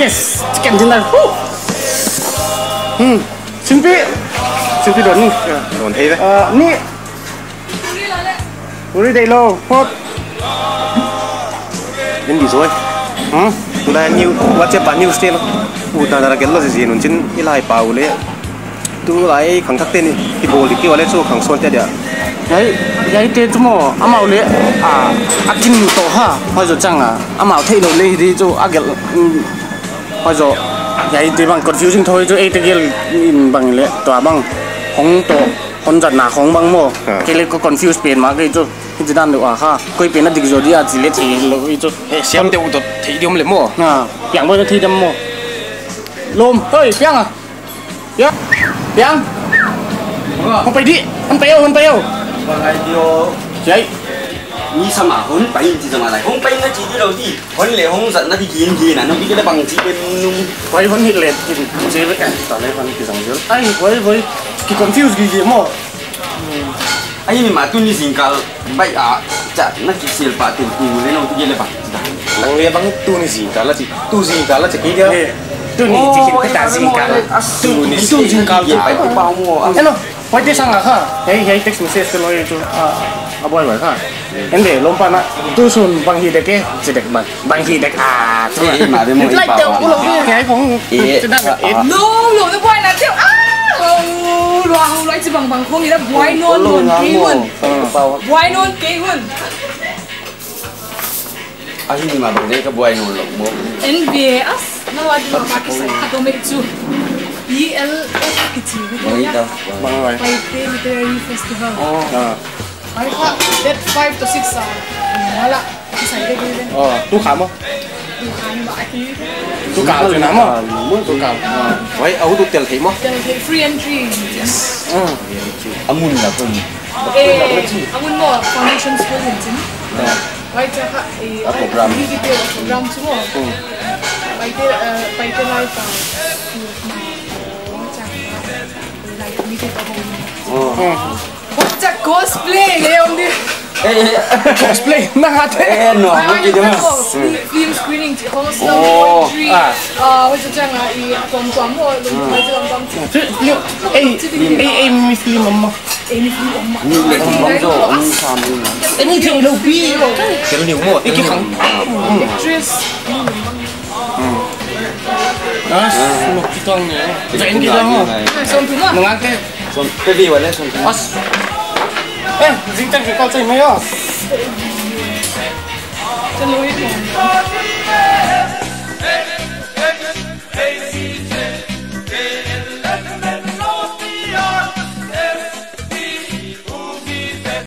yes chicken dinner Woo. Hmm. Simpi. Simpi đón đi. Đón thấy đấy. Ờ, ni. Uri đây lô, hốt. Đến bị rồi. Hả? Ừ. Chúng ta nhiều WhatsApp bạn nhiều stay lắm. Ủa ta ra cái lo gì gì nó chín cái lại bảo lẽ. Tu lại khẳng thắc tên đi. Cái bộ thì kêu lại số khẳng son tên đấy. Đấy, đấy tên chúng mò, âm à, mạo. À, à ăn chín tổ ha. Thôi rồi chăng à, âm mạo thấy nó lên đi cho ăn hoặc 者 đấy thì bằng confusion thôi cho ấy cái bằng lệ tòa bằng hong tổ hong giật nà hong bằng mò cái lệ có confuse bên mà cái cho cái gì đang được à ha? Cái bên nó đi rồi đi à chỉ lệ thì lỗi cho xem tiêu tôi thấy điều lắm mò à biang bao nhiêu thì đâm mò lôm. Ơi biang à? Biang biang. Không phải đi không phải đâu không phải đâu 我 ni sama hon pai ti sama lai hon pai na chi lo ti hon le hon san na ti gin gin na no bi le bang chi ben nu quay hon hit le ti je ve kan ta le hon ti sang ai quay quay ki confuse gi gi mo ai ni ma tu ni sing kal bai a cha na ki sil pa ti ti le no ti le bang ang le bang tu ni sing kal ti tu sing kal ti ki dia tu ni ti ki ta sing kal tu ni tu sing kal ti bai pa mo ano nó quay tới sang à ha hey hey text message cái lối cho à à boy vậy ha. Em để lom pa na tôi sun bang hi de ke chỉ de bang bang hi de Ê, mà đi mua ít lại bao tiêu à. cũng là cái không Ê, chỉ đang à, ít. à. No, no, là theo à, oh, loa hậu lại chỉ bằng bằng không thì nó quay non hơn, bao quay non kỹ hơn. anh mình mà bằng đây cái bùi nó lộng mua NBS, nó là đi bằng cái site hạt mẹ chú. ELF cái gì bằng vậy ít đâu bang rồi Taipei Literary Festival. à Ay ha, date 5 to 6 sa. Wala. Isa cái gì đấy. ờ tu khám không Ano ba aki? tu cả rồi nắm không tu cả vậy ấu tu tiền thấy mà Then okay, free entry. Yes. ừ amun là con Eh, amun mo foundation school din sin. Right sa ka eh Ah, program. Program mo. Paite uh, paite life pa. Like dito pa mo. What's a cosplay ngayon di? ê cosplay na nga te ê nó Ay, nó ay, gì đó ano, fi- film screening ti Hong Snow Oh, Poetry. ah. Ah, what's the chang ah i kwam kwam mo, lumay sa kwam kwam. ấy ấy ấy mi film mà Eh, ni film 엄마. như là không bóng rổ ông sao như mà ấy như chuyện lâu bi tiền nhiều mà cái thằng Actress. à Ah,